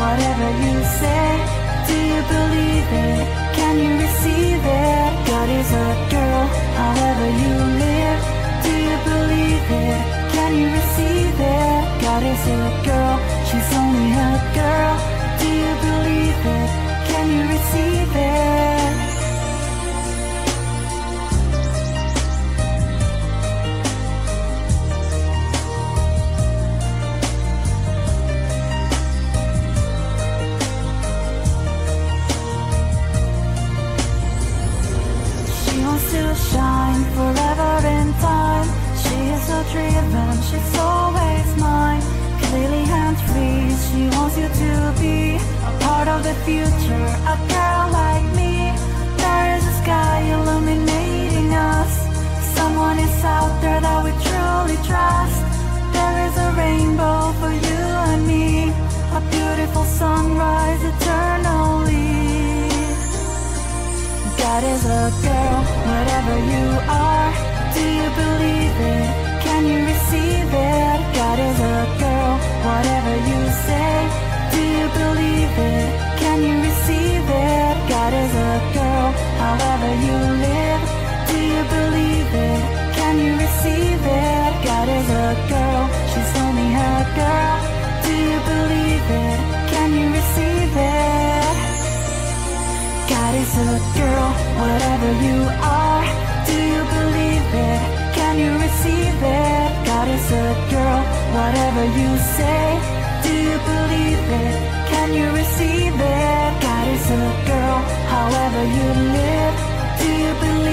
whatever you say. Do you believe it? Can you receive it? God is a girl, however you live. Do you believe it? Can you receive it? God is a girl, she's only a girl. She's always mine. Clearly free, she wants you to be a part of the future. A girl like me, there is a sky illuminating us. Someone is out there that we truly trust. There is a rainbow for you and me, a beautiful sunrise eternally. God is a girl, whatever you are. Do you God is a girl, she's only a girl. Do you believe it? Can you receive it? God is a girl, whatever you are. Do you believe it? Can you receive it? God is a girl, whatever you say. Do you believe it? Can you receive it? God is a girl, however you live. Do you believe